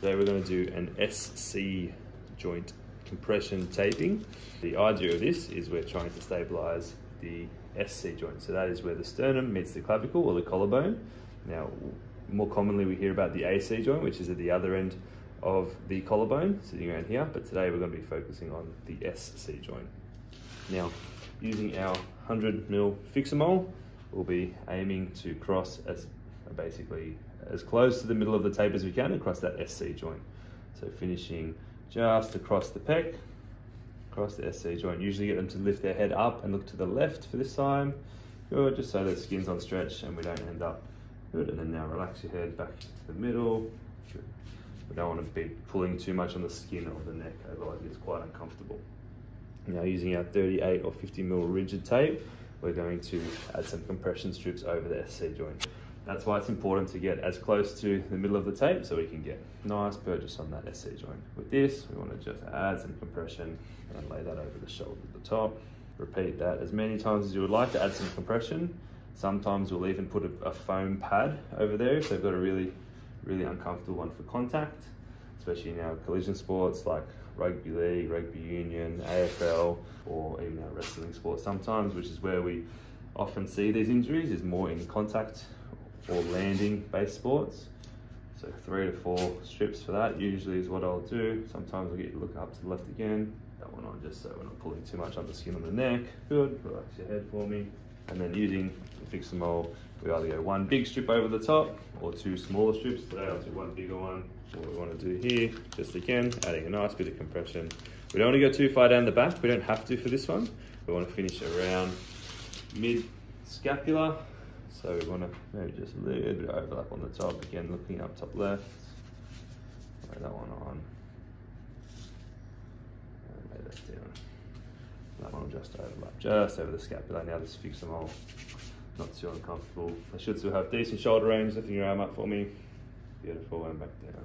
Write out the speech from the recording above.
Today we're going to do an SC joint compression taping. The idea of this is we're trying to stabilize the SC joint. So that is where the sternum meets the clavicle or the collarbone. Now, more commonly we hear about the AC joint, which is at the other end of the collarbone, sitting around here, but today we're going to be focusing on the SC joint. Now, using our 100 mil fixer Fixomull, we'll be aiming to cross as basically as close to the middle of the tape as we can across that SC joint. So finishing just across the pec, across the SC joint. Usually get them to lift their head up and look to the left for this time. Good, just so the skin's on stretch and we don't end up. Good, and then now relax your head back to the middle. Good. We don't want to be pulling too much on the skin of the neck, otherwise it's quite uncomfortable. Now using our 38 or 50 mil rigid tape, we're going to add some compression strips over the SC joint. That's why it's important to get as close to the middle of the tape so we can get nice purchase on that SC joint. With this, we want to just add some compression and lay that over the shoulder at the top. Repeat that as many times as you would like to add some compression. Sometimes we'll even put a, a foam pad over there if they've got a really, really uncomfortable one for contact, especially in our collision sports like rugby league, rugby union, AFL, or even our wrestling sports sometimes, which is where we often see these injuries is more in contact or landing based sports. So three to four strips for that usually is what I'll do. Sometimes I'll get you to look up to the left again. That one on just so we're not pulling too much on the skin on the neck. Good, relax your head for me. And then using the Fixomull, we either go one big strip over the top or two smaller strips. Today I'll do one bigger one. What we want to do here, just again, adding a nice bit of compression. We don't want to go too far down the back. We don't have to for this one. We want to finish around mid scapula so we want to maybe just a little bit of overlap on the top. Again, looking up top left. Lay that one on. And lay that down. That one will just overlap just over the scapula. Now just fix them all. Not too uncomfortable. I should still have decent shoulder range. Lifting your arm up for me. Beautiful, and back down.